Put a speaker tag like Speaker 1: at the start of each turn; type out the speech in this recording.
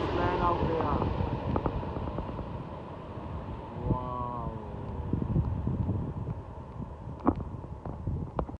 Speaker 1: just land out there.